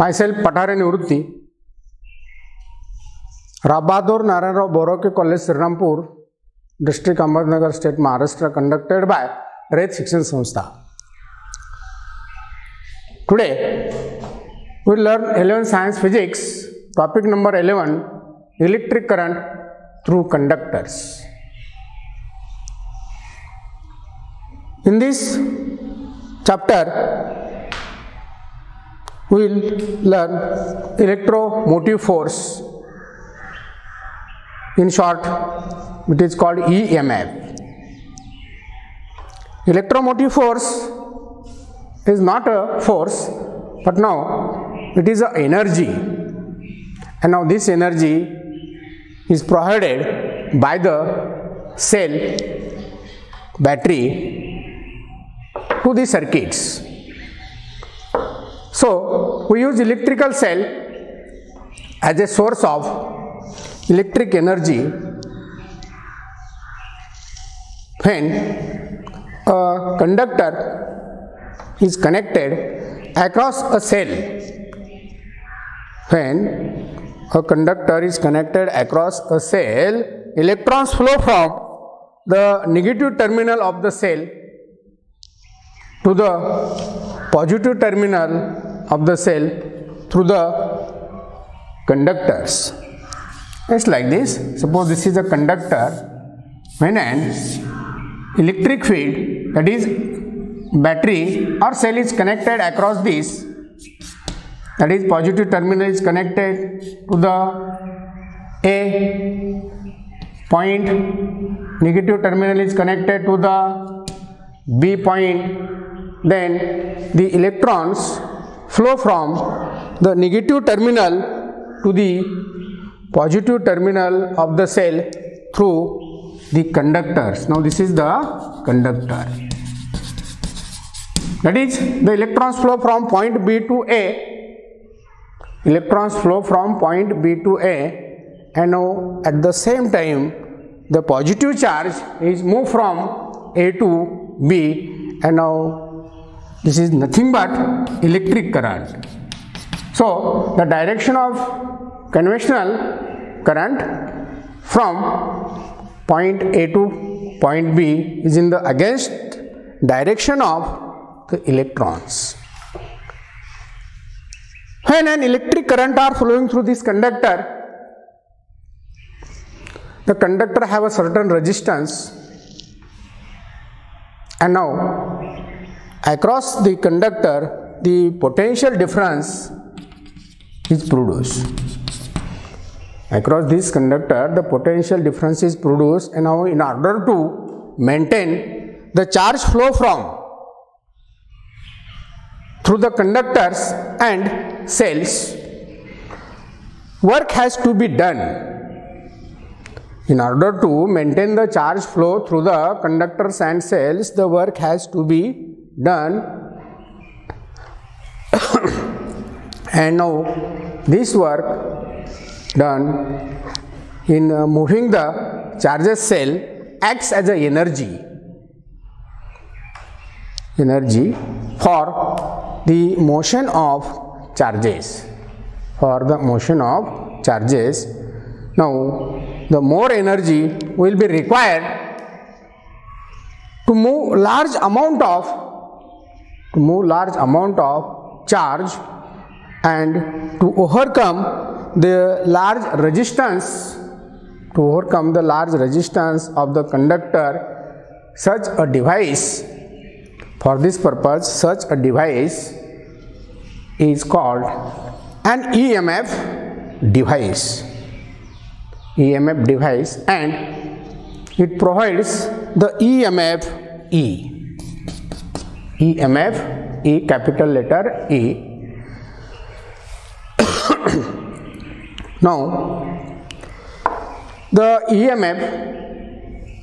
Myself Pathare Nivrutti Rao Bahadur Narayanrao Borawake college Shrirampur district Ahmednagar state Maharashtra conducted by Rayat Shikshan Sanstha today we learn eleven science physics topic number eleven electric current through conductors in this chapter we will learn electromotive force. In short, it is called EMF. Electromotive force is not a force, but now it is a energy. And now this energy is provided by the cell battery to the circuits. So, we use electrical cell as a source of electric energy when a conductor is connected across a cell. When a conductor is connected across a cell, electrons flow from the negative terminal of the cell to the positive terminal of the cell through the conductors. It's like this. Suppose this is a conductor when an electric field that is battery or cell is connected across this that is positive terminal is connected to the A point negative terminal is connected to the B point then the electrons flow from the negative terminal to the positive terminal of the cell through the conductors. Now this is the conductor. That is the electrons flow from point B to A. Electrons flow from point B to A and now at the same time the positive charge is moved from A to B and now this is nothing but electric current. So the direction of conventional current from point A to point B is in the against direction of the electrons. When an electric current are flowing through this conductor, the conductor have a certain resistance and now across the conductor the potential difference is produced. Across this conductor the potential difference is produced. And now in order to maintain the charge flow from through the conductors and cells work has to be done. In order to maintain the charge flow through the conductors and cells the work has to be done. And now this work done in uh, moving the charges cell acts as a energy. Energy for the motion of charges. For the motion of charges. Now the more energy will be required to move large amount of to move large amount of charge and to overcome the large resistance to overcome the large resistance of the conductor such a device for this purpose such a device is called an EMF device. EMF device and it provides the EMF E EMF E capital letter E. Now the EMF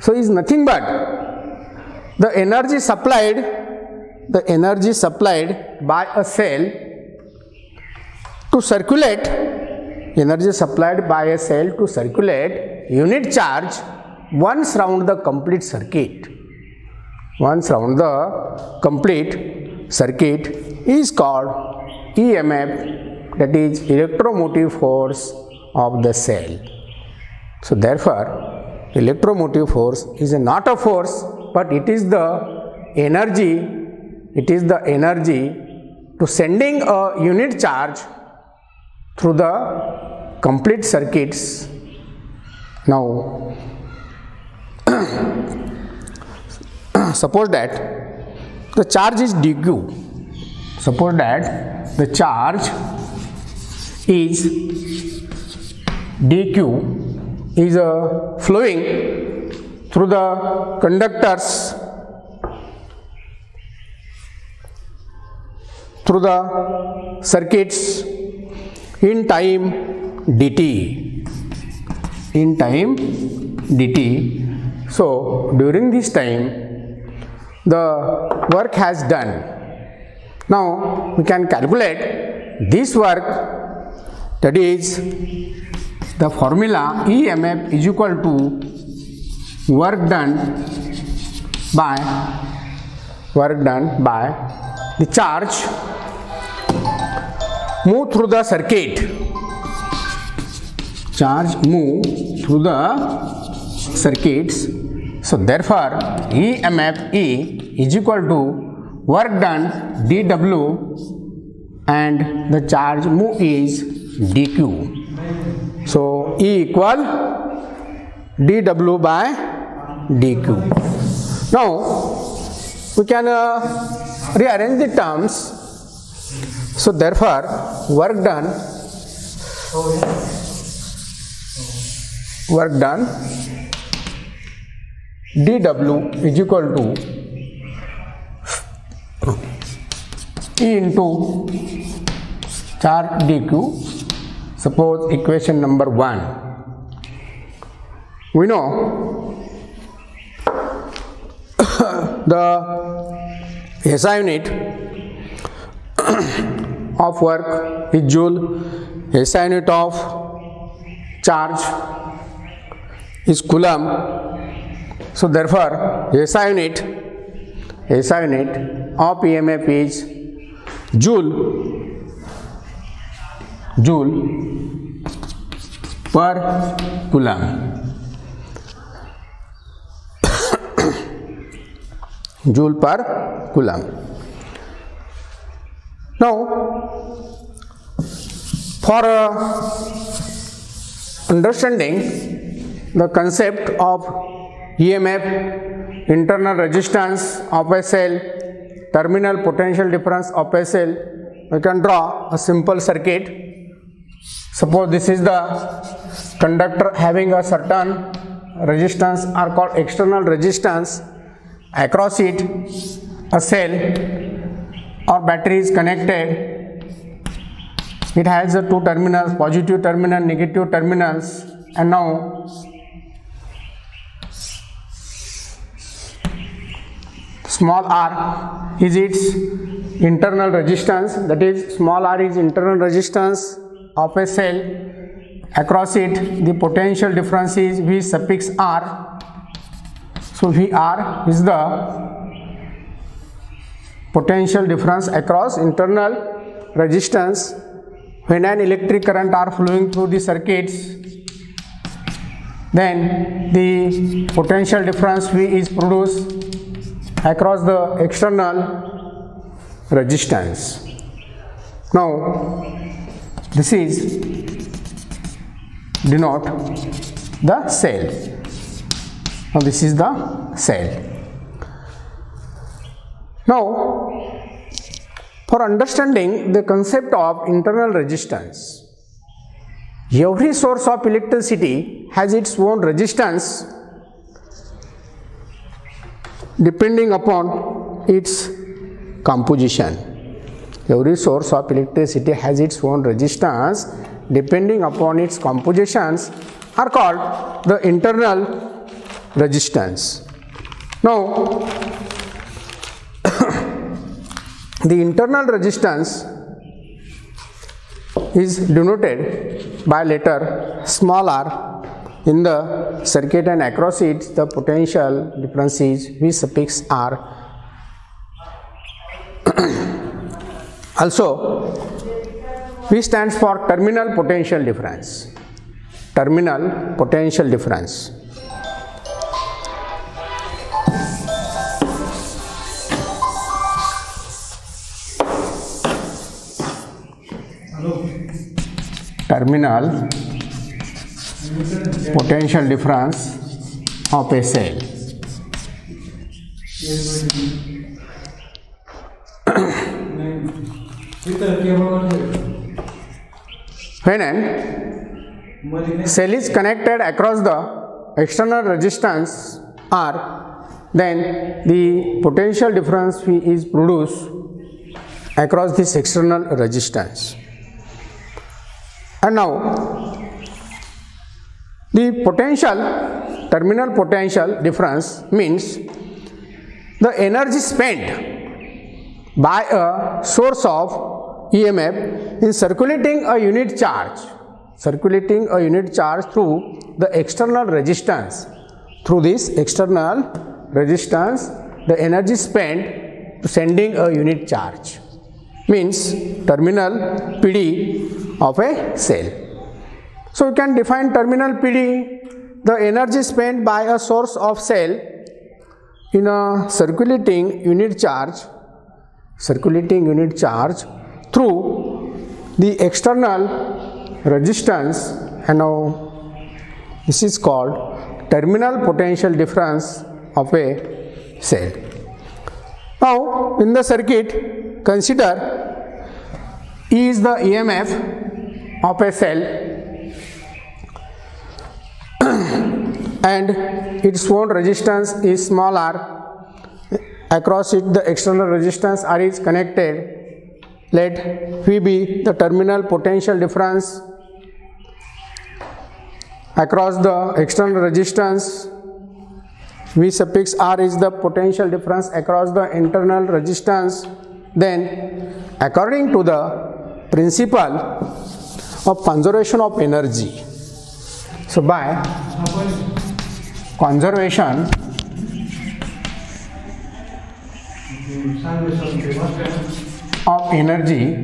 so is nothing but the energy supplied the energy supplied by a cell to circulate energy supplied by a cell to circulate unit charge once round the complete circuit once round the complete circuit is called EMF that is electromotive force of the cell. So therefore, electromotive force is not a force but it is the energy, it is the energy to sending a unit charge through the complete circuits. Now, suppose that the charge is dq. Suppose that the charge is dq is uh, flowing through the conductors through the circuits in time dt in time dt so during this time the work has done now we can calculate this work that is the formula EMF is equal to work done by work done by the charge move through the circuit charge move through the circuits so therefore emf e is equal to work done dw and the charge mu is dq so e equal dw by dq now we can uh, rearrange the terms. So therefore work done work done dw is equal to e into charge dq. Suppose equation number 1 we know the SI unit of work is joule, SI unit of charge is coulomb. So therefore, SI unit, SI unit of EMF is joule, joule per coulomb. joule per coulomb. Now, for uh, understanding the concept of EMF, internal resistance of a cell, terminal potential difference of a cell, we can draw a simple circuit. Suppose this is the conductor having a certain resistance are called external resistance. Across it a cell or battery is connected. It has the two terminals positive terminal negative terminals. And now small r is its internal resistance. That is small r is internal resistance of a cell. Across it the potential difference is v suffix r. So Vr is the potential difference across internal resistance. When an electric current are flowing through the circuits then the potential difference V is produced across the external resistance. Now this is denote the cell. Now this is the cell. Now for understanding the concept of internal resistance, every source of electricity has its own resistance depending upon its composition. Every source of electricity has its own resistance depending upon its compositions are called the internal resistance. Now, the internal resistance is denoted by letter small r in the circuit and across it the potential difference is V suffix r. also V stands for terminal potential difference. Terminal potential difference. Terminal potential difference of a cell. when an cell is connected across the external resistance R, then the potential difference V is produced across this external resistance. And now the potential, terminal potential difference means the energy spent by a source of EMF in circulating a unit charge, circulating a unit charge through the external resistance. Through this external resistance, the energy spent to sending a unit charge means terminal PD of a cell. So, you can define terminal PD the energy spent by a source of cell in a circulating unit charge circulating unit charge through the external resistance and now this is called terminal potential difference of a cell. Now in the circuit consider E is the EMF of a cell and its own resistance is small r across it the external resistance R is connected let V be the terminal potential difference across the external resistance. V suffix R is the potential difference across the internal resistance. Then according to the principle of conservation of energy. So by conservation. Of energy.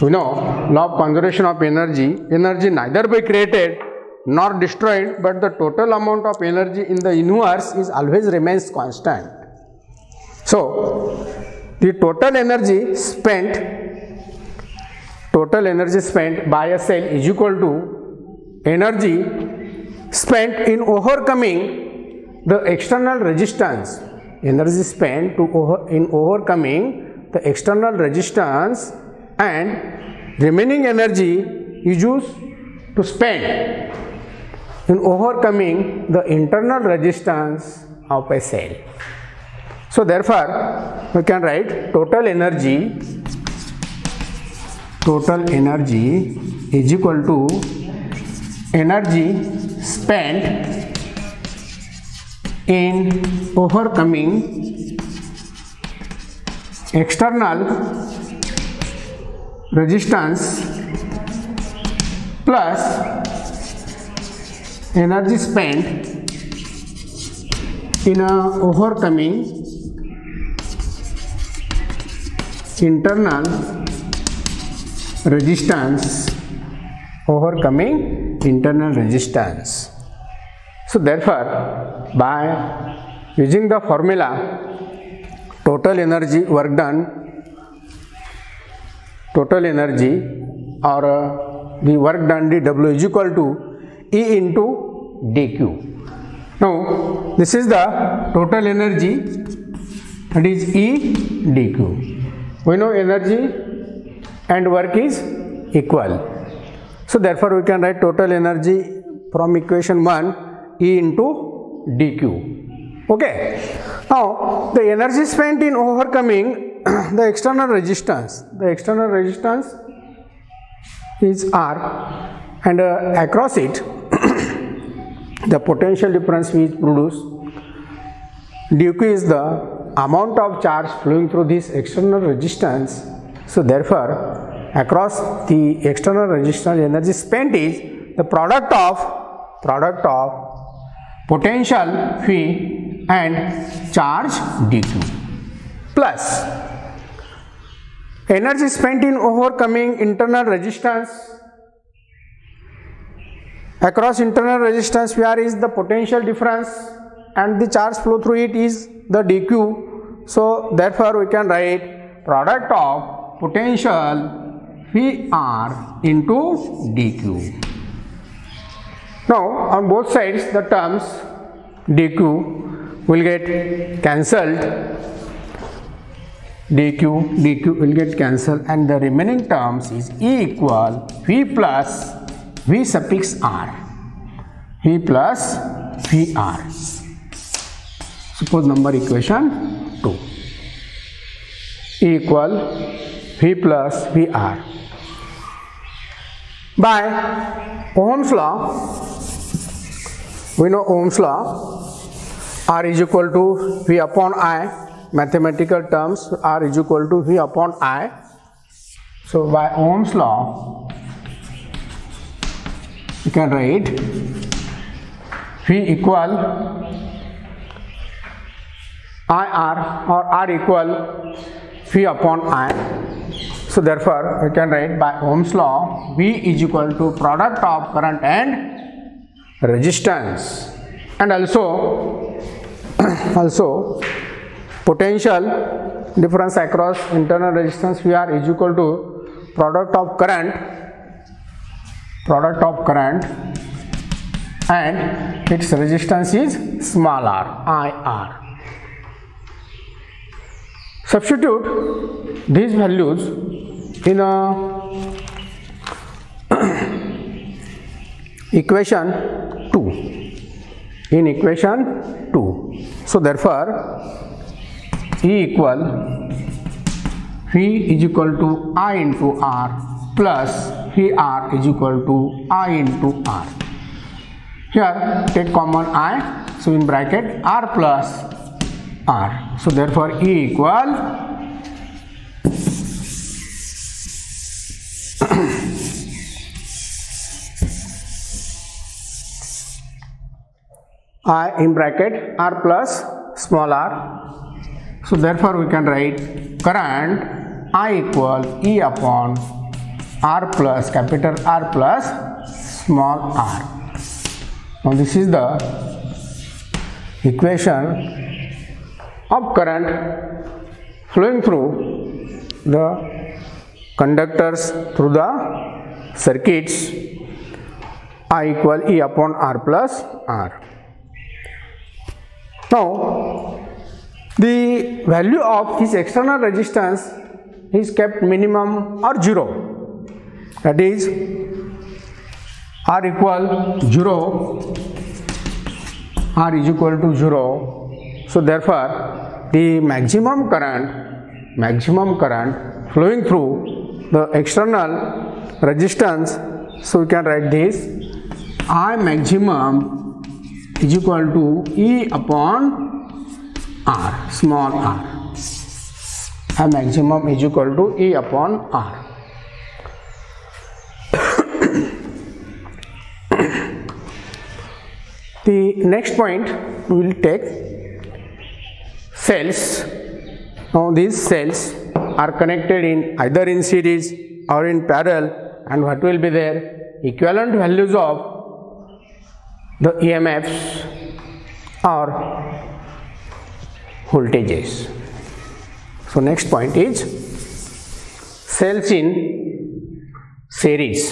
We know law of conservation of energy. Energy neither be created nor destroyed but the total amount of energy in the universe is always remains constant. So the total energy spent total energy spent by a cell is equal to energy spent in overcoming the external resistance energy spent to over, in overcoming the external resistance and remaining energy is used to spend in overcoming the internal resistance of a cell. So therefore, we can write total energy total energy is equal to energy spent in overcoming external resistance plus energy spent in overcoming internal resistance overcoming internal resistance so therefore, by using the formula total energy work done, total energy or uh, the work done dW is equal to E into dQ. Now this is the total energy that is E dQ. We know energy and work is equal. So therefore we can write total energy from equation 1 E into dq. Okay. Now the energy spent in overcoming the external resistance, the external resistance is R and uh, across it the potential difference is produce dq is the amount of charge flowing through this external resistance. So therefore across the external resistance energy spent is the product of product of potential phi and charge dq plus Energy spent in overcoming internal resistance. Across internal resistance VR is the potential difference and the charge flow through it is the dq so therefore we can write product of potential vr into dq now on both sides the terms dq will get cancelled dq dq will get cancelled and the remaining terms is e equal v plus V suffix R. V plus VR. Suppose number equation 2. E equal V plus VR. By Ohm's law, we know Ohm's law R is equal to V upon I. Mathematical terms R is equal to V upon I. So by Ohm's law, you can write V equal IR or R equal V upon I. So therefore we can write by Ohm's law V is equal to product of current and resistance and also also potential difference across internal resistance VR is equal to product of current product of current and its resistance is small r IR. Substitute these values in a equation 2 in equation 2 so therefore E equal V is equal to I into R plus VR is equal to I into R. Here take common I, so in bracket R plus R. So therefore E equal I in bracket R plus small r. So therefore we can write current I equal E upon r plus capital R plus small r. Now this is the equation of current flowing through the conductors through the circuits I equal E upon R plus R. Now the value of this external resistance is kept minimum or 0 that is r equal 0 r is equal to 0 so therefore the maximum current maximum current flowing through the external resistance so we can write this i maximum is equal to e upon r small r. I maximum is equal to e upon r. The next point we will take cells. Now these cells are connected in either in series or in parallel and what will be their equivalent values of the EMFs or voltages. So next point is cells in series.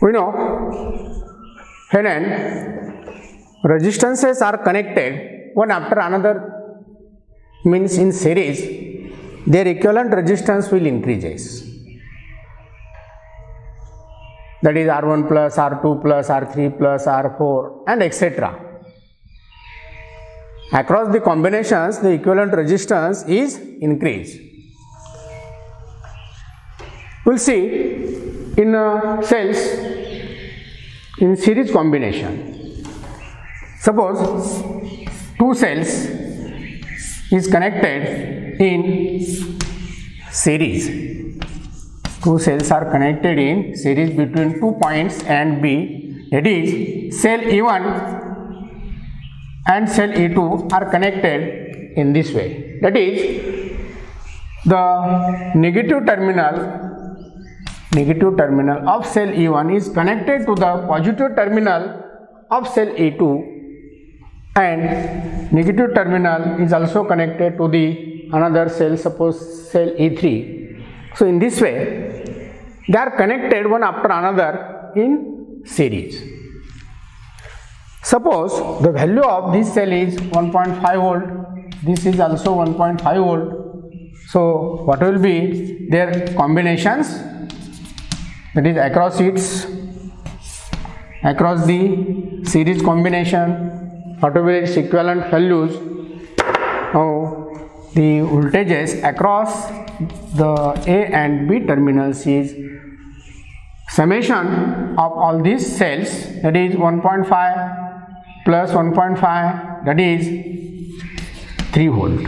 We know. When resistances are connected. One after another means in series their equivalent resistance will increases. That is R1 plus R2 plus R3 plus R4 and etc. Across the combinations the equivalent resistance is increased. We will see in uh, cells in series combination. Suppose two cells is connected in series. two cells are connected in series between two points and B that is cell E1 and cell E2 are connected in this way that is the negative terminal negative terminal of cell E1 is connected to the positive terminal of cell E2 and negative terminal is also connected to the another cell suppose cell E3 so in this way they are connected one after another in series. Suppose the value of this cell is 1.5 volt this is also 1.5 volt. So what will be their combinations that is across its across the series combination its equivalent values now the voltages across the A and B terminals is summation of all these cells that is 1.5 plus 1.5 that is 3 volt.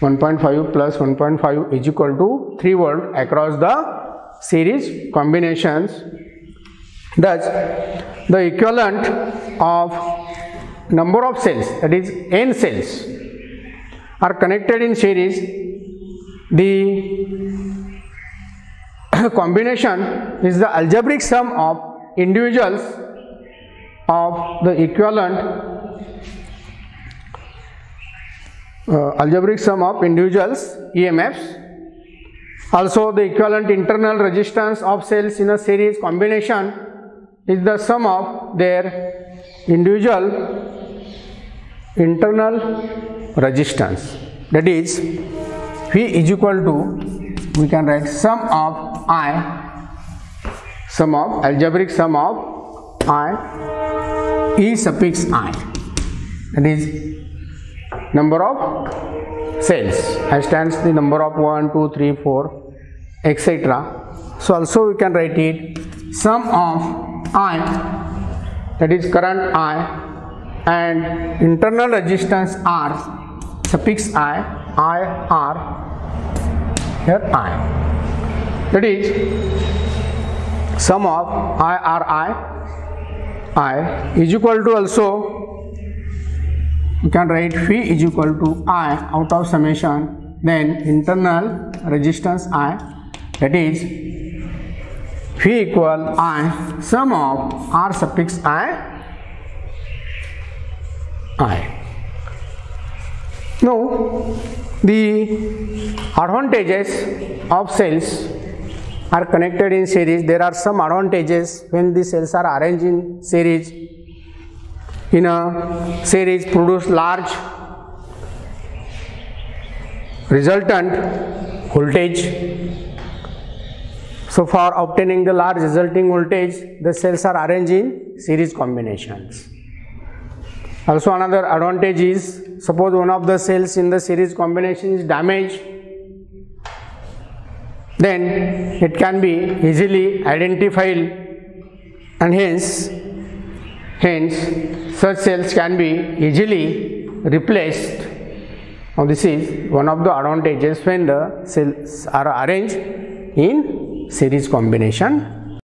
1.5 plus 1.5 is equal to 3 volt across the series combinations thus the equivalent of number of cells that is n cells are connected in series. The combination is the algebraic sum of individuals of the equivalent uh, algebraic sum of individuals EMFs also the equivalent internal resistance of cells in a series combination is the sum of their individual internal resistance. That is V is equal to we can write sum of I sum of algebraic sum of I E suffix I. That is number of cells. I stands the number of 1 2 3 4 etc so also we can write it sum of I that is current I and internal resistance R suffix I, I R here I. That is sum of I R I I is equal to also you can write phi is equal to I out of summation then internal resistance I that is phi equal I sum of R suffix I I. Now, the advantages of cells are connected in series. There are some advantages when the cells are arranged in series. In a series, produce large resultant voltage. So, for obtaining the large resulting voltage, the cells are arranged in series combinations. Also another advantage is suppose one of the cells in the series combination is damaged then it can be easily identified and hence hence such cells can be easily replaced. Now this is one of the advantages when the cells are arranged in series combination